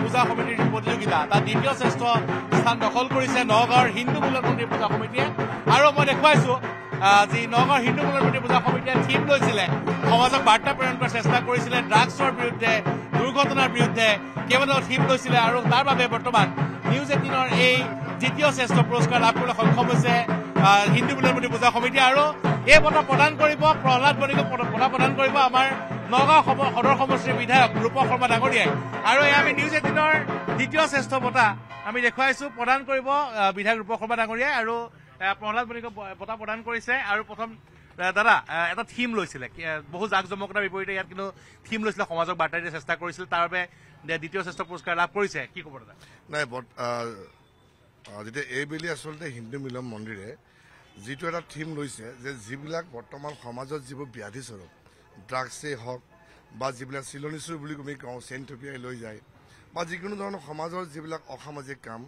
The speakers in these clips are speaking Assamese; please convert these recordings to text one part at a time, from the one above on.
পুৰস্কাৰ তাত দ্বিতীয় শ্ৰেষ্ঠ স্থান দখল কৰিছে নগাঁৱৰ হিন্দু মিলন মন্দিৰ পূজা সমিতিয়ে। আৰু মই দেখুৱাইছো যি নগাঁৱৰ হিন্দু মিলন মন্দিৰ পূজা সমিতিয়ে থিম লৈছিলে। সমাজক বাৰ্তা প্ৰেৰণ কৰাৰ চেষ্টা কৰিছিলে ড্ৰাগছৰ বিৰুদ্ধে দুৰ্ঘটনাৰ বিৰুদ্ধে কেইবাটাও থিম লৈছিলে। আৰু তাৰ বাবে বৰ্তমান নিউজ এইটিনৰ এই দ্বিতীয় শ্ৰেষ্ঠ পুৰস্কাৰ লাভ কৰিবলৈ সক্ষম হৈছে হিন্দু মিলন মন্দিৰ পূজা সমিতি। আৰু এই বঁটা প্ৰদান কৰিব প্ৰহ্লাদ বণিকক বঁটা প্ৰদান কৰিব আমাৰ নগাঁও সদৰ সমষ্টিৰ বিধায়ক ৰূপক শৰ্মা ডাঙৰীয়াই। আৰু এই আমি নিউজ এইটিনৰ দ্বিতীয় শ্ৰেষ্ঠ বঁটা আমি দেখুৱাইছো প্ৰদান কৰিব বিধায়ক ৰূপক শৰ্মা ডাঙৰীয়াই আৰু প্ৰহ্লাদ ব- বঁটা প্ৰদান কৰিছে আৰু প্ৰথম দাদা এটা থিম লৈছিলে। বহু জাক জমকতাৰ বিপৰীতে ইয়াত কিন্তু থিম লৈছিলে সমাজক বাৰ্তা দিয়া চেষ্টা কৰিছিল তাৰ বাবে দ্বিতীয় শ্ৰেষ্ঠ পুৰস্কাৰ লাভ কৰিছে। কি ক'ব দাদা? নাই যেতিয়া এইবেলি আচলতে হিন্দু মিলন মন্দিৰে যিটো এটা থিম লৈছে যে যিবিলাক বৰ্তমান সমাজত যিবোৰ ব্যাধি স্বৰূপ ড্ৰাগছেই হওক বা যিবিলাক চিলনী চুৰ বুলি আমি কওঁ চেইন থপিয়াই লৈ যায় বা যিকোনো ধৰণৰ সমাজৰ যিবিলাক অসামাজিক কাম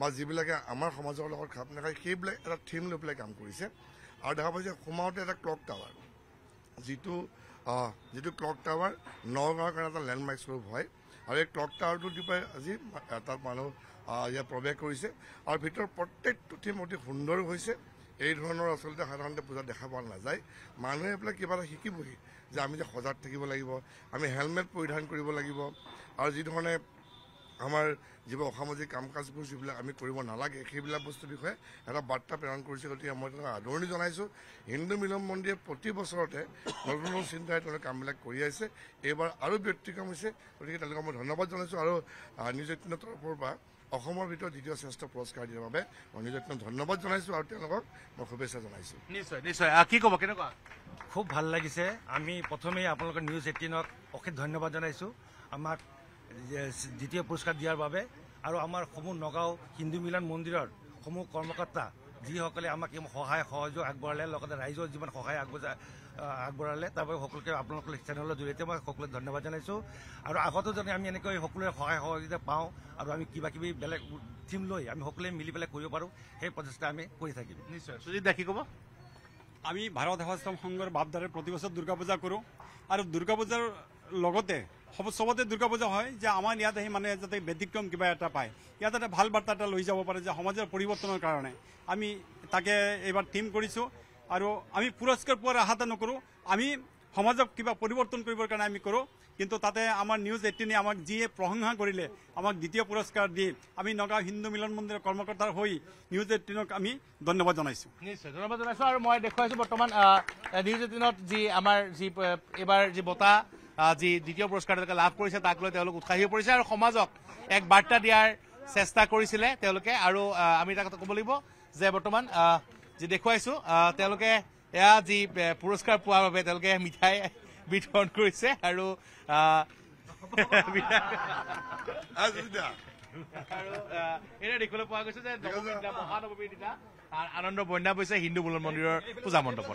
বা যিবিলাকে আমাৰ সমাজৰ লগত খাপ নাখায় সেইবিলাক এটা থিম লৈ পেলাই কাম কৰিছে। আৰু দেখা পাইছে সোমাওঁতে এটা ক্লক টাৱাৰ যিটো যিটো ক্লক টাৱাৰ নগাঁৱৰ কাৰণে এটা লেণ্ডমাৰ্ক স্বৰূপ হয়। আৰু এই ক্লক টাৱাৰটো দি পেলাই আজি তাত মানুহ ইয়াত প্ৰৱেশ কৰিছে। আৰু ভিতৰত প্ৰত্যেকটো থিম অতি সুন্দৰ হৈছে। এই ধৰণৰ আচলতে সাধাৰণতে পূজাত দেখা পোৱা নাযায়। মানুহে এইবিলাক কিবা এটা শিকিবহি যে আমি যে সজাগ থাকিব লাগিব আমি হেলমেট পৰিধান কৰিব লাগিব আৰু যি ধৰণে আমাৰ যিবোৰ অসামাজিক কাম কাজবোৰ যিবিলাক আমি কৰিব নালাগে সেইবিলাক বস্তুৰ বিষয়ে এটা বাৰ্তা প্ৰেৰণ কৰিছে। গতিকে মই তেওঁলোকক আদৰণি জনাইছোঁ। হিন্দু মিলন মন্দিৰে প্ৰতি বছৰতে নতুন নতুন চিন্তাৰে তেওঁলোকে কামবিলাক কৰি আহিছে। এইবাৰ আৰু ব্যতিক্ৰম হৈছে। গতিকে তেওঁলোকক মই ধন্যবাদ জনাইছোঁ। আৰু নিউজ এইটিনৰ তৰফৰ পৰা অসমৰ ভিতৰত দ্বিতীয় শ্ৰেষ্ঠ পুৰস্কাৰ দিয়াৰ বাবে এইটিনক ধন্যবাদ জনাইছোঁ আৰু তেওঁলোকক মই শুভেচ্ছা জনাইছোঁ। নিশ্চয় নিশ্চয়। কি ক'ব কেনেকুৱা? খুব ভাল লাগিছে। আমি প্ৰথমেই আপোনালোকৰ নিউজ এইটিনক অশেষ ধন্যবাদ জনাইছোঁ আমাক যে দ্বিতীয় পুৰস্কাৰ দিয়াৰ বাবে। আৰু আমাৰ সমূহ নগাঁও হিন্দু মিলন মন্দিৰৰ সমূহ কৰ্মকৰ্তা যিসকলে আমাক এই সহায় সহযোগ আগবঢ়ালে লগতে ৰাইজৰ যিমান সহায় আগবঢ়া আগবঢ়ালে তাৰ বাবে সকলোকে আপোনালোকৰ চেনেলৰ জৰিয়তে মই সকলোকে ধন্যবাদ জনাইছোঁ। আৰু আগতো যাতে আমি এনেকৈ সকলোৰে সহায় সহযোগিতা পাওঁ আৰু আমি কিবা কিবি বেলেগ থিম লৈ আমি সকলোৱে মিলি পেলাই কৰিব পাৰোঁ সেই প্ৰচেষ্টা আমি কৰি থাকিম। নিশ্চয়। সুজিত দা কি ক'ব? আমি ভাৰত সেৱাশ্ৰম সংঘৰ ভাৱধাৰে প্ৰতি বছৰ দুৰ্গা পূজা কৰোঁ আৰু দুৰ্গা পূজাৰ লগতে চবতে দুৰ্গা পূজা হয় যে আমাৰ ইয়াত আহি মানুহে যাতে ব্যতিক্ৰম কিবা এটা পায়। ইয়াত এটা ভাল বাৰ্তা এটা লৈ যাব পাৰে যে সমাজৰ পৰিৱৰ্তনৰ কাৰণে। আমি তাকে এইবাৰ টীম কৰিছোঁ আৰু আমি পুৰস্কাৰ পোৱাৰ আশা এটা নকৰোঁ। আমি সমাজক কিবা পৰিৱৰ্তন কৰিবৰ কাৰণে আমি কৰোঁ কিন্তু তাতে আমাৰ নিউজ এইটিনে আমাক যিয়ে প্ৰশংসা কৰিলে আমাক দ্বিতীয় পুৰস্কাৰ দি আমি নগাঁও হিন্দু মিলন মন্দিৰৰ কৰ্মকৰ্তাৰ হৈ নিউজ এইটিনক আমি ধন্যবাদ জনাইছোঁ। নিশ্চয় ধন্যবাদ জনাইছো। আৰু মই দেখুৱাইছো বৰ্তমান নিউজ এইটিনত যি আমাৰ যি এইবাৰ যি বঁটা যি দ্বিতীয় পুৰস্কাৰ তেওঁলোকে লাভ কৰিছে তাক লৈ তেওঁলোক উৎসাহী পৰিছে আৰু সমাজক এক বাৰ্তা দিয়াৰ চেষ্টা কৰিছিলে তেওঁলোকে আৰু আমি এটা কথা ক'ব লাগিব যে বৰ্তমান যি দেখুৱাইছো তেওঁলোকে এয়া যি পুৰস্কাৰ পোৱাৰ বাবে তেওঁলোকে মিঠাই বিতৰণ কৰিছে আৰু আহ, আজি দিয়া। আৰু আহ, এনে দেখিবলৈ পোৱা গৈছে যে নৱমীৰ দিনা মহানৱমীৰ দিনা আ- আনন্দ বন্যা বৈছে হিন্দু বুলন মন্দিৰৰ পূজা মণ্ডপত